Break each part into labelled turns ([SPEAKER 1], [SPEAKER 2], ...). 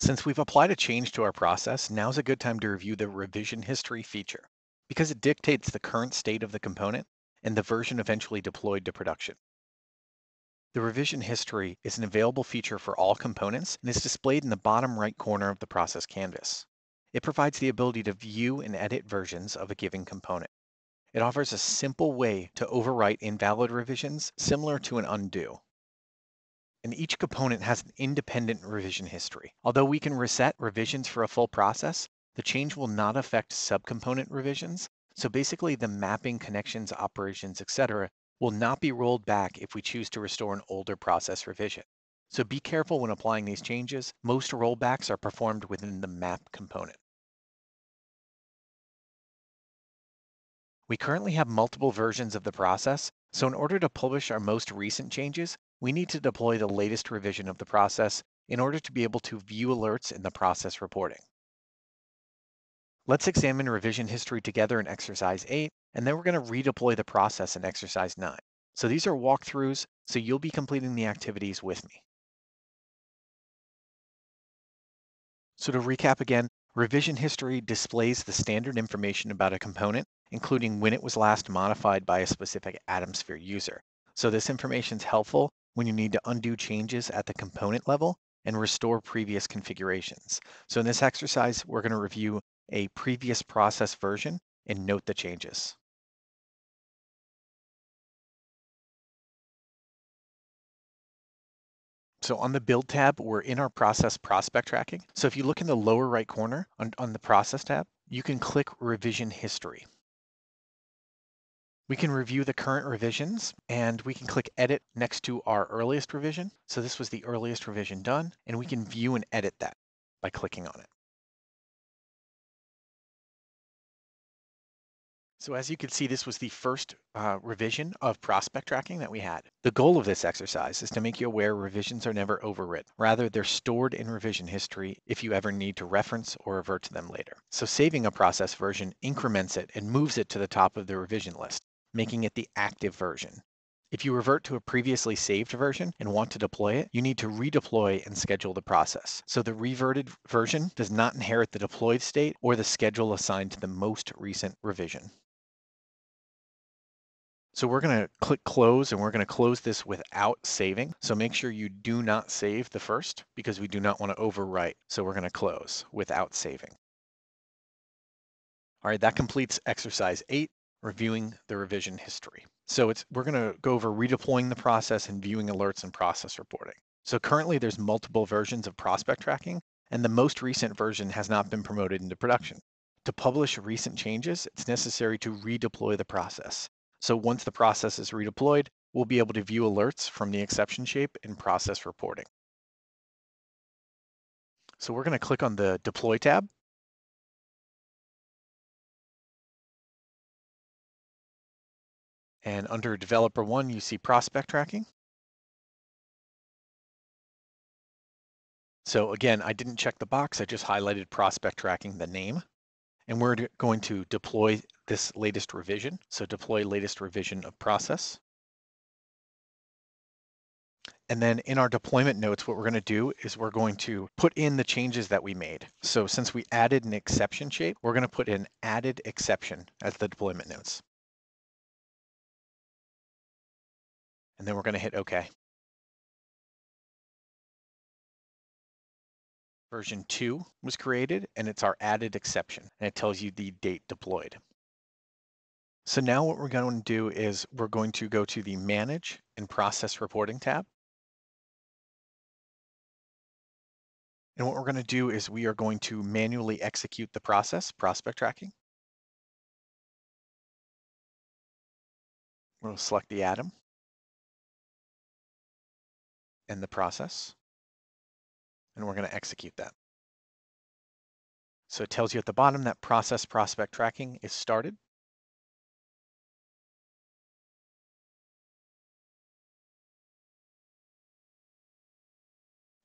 [SPEAKER 1] Since we've applied a change to our process, now's a good time to review the revision history feature because it dictates the current state of the component and the version eventually deployed to production. The revision history is an available feature for all components and is displayed in the bottom right corner of the process canvas. It provides the ability to view and edit versions of a given component. It offers a simple way to overwrite invalid revisions similar to an undo. And each component has an independent revision history. Although we can reset revisions for a full process, the change will not affect subcomponent revisions. So basically the mapping, connections, operations, etc. will not be rolled back if we choose to restore an older process revision. So be careful when applying these changes. Most rollbacks are performed within the map component. We currently have multiple versions of the process, so in order to publish our most recent changes, we need to deploy the latest revision of the process in order to be able to view alerts in the process reporting. Let's examine revision history together in exercise 8, and then we're going to redeploy the process in exercise 9. So these are walkthroughs, so you'll be completing the activities with me. So to recap again, revision history displays the standard information about a component including when it was last modified by a specific AtomSphere user. So this information is helpful when you need to undo changes at the component level and restore previous configurations. So in this exercise, we're going to review a previous process version and note the changes. So on the build tab, we're in our process prospect tracking. So if you look in the lower right corner on, on the process tab, you can click revision history. We can review the current revisions and we can click edit next to our earliest revision. So this was the earliest revision done and we can view and edit that by clicking on it. So as you can see, this was the first uh, revision of prospect tracking that we had. The goal of this exercise is to make you aware revisions are never overwritten. Rather, they're stored in revision history if you ever need to reference or revert to them later. So saving a process version increments it and moves it to the top of the revision list making it the active version. If you revert to a previously saved version and want to deploy it, you need to redeploy and schedule the process. So the reverted version does not inherit the deployed state or the schedule assigned to the most recent revision. So we're going to click close and we're going to close this without saving. So make sure you do not save the first because we do not want to overwrite. So we're going to close without saving. All right, that completes exercise eight reviewing the revision history. So it's we're going to go over redeploying the process and viewing alerts and process reporting. So currently there's multiple versions of prospect tracking, and the most recent version has not been promoted into production. To publish recent changes, it's necessary to redeploy the process. So once the process is redeployed, we'll be able to view alerts from the exception shape in process reporting. So we're going to click on the Deploy tab And under Developer 1, you see prospect tracking. So again, I didn't check the box. I just highlighted prospect tracking, the name. And we're going to deploy this latest revision. So deploy latest revision of process. And then in our deployment notes, what we're going to do is we're going to put in the changes that we made. So since we added an exception shape, we're going to put in added exception as the deployment notes. And then we're going to hit OK. Version 2 was created, and it's our added exception, and it tells you the date deployed. So now what we're going to do is we're going to go to the Manage and Process Reporting tab. And what we're going to do is we are going to manually execute the process, prospect tracking. We'll select the atom in the process. And we're going to execute that. So it tells you at the bottom that process prospect tracking is started.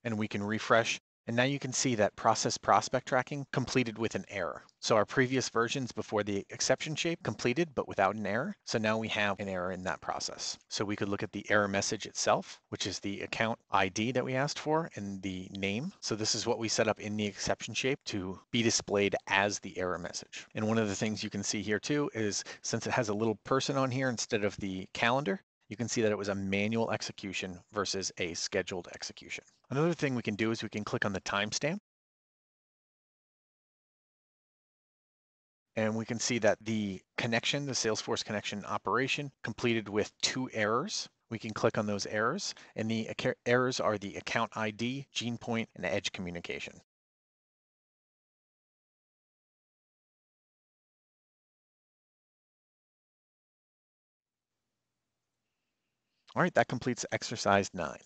[SPEAKER 1] And we can refresh And now you can see that process prospect tracking completed with an error. So our previous versions before the exception shape completed, but without an error. So now we have an error in that process. So we could look at the error message itself, which is the account ID that we asked for and the name. So this is what we set up in the exception shape to be displayed as the error message. And one of the things you can see here too is since it has a little person on here instead of the calendar, you can see that it was a manual execution versus a scheduled execution. Another thing we can do is we can click on the timestamp. And we can see that the connection, the Salesforce connection operation completed with two errors. We can click on those errors and the errors are the account ID, GenePoint, and Edge Communication. All right, that completes exercise nine.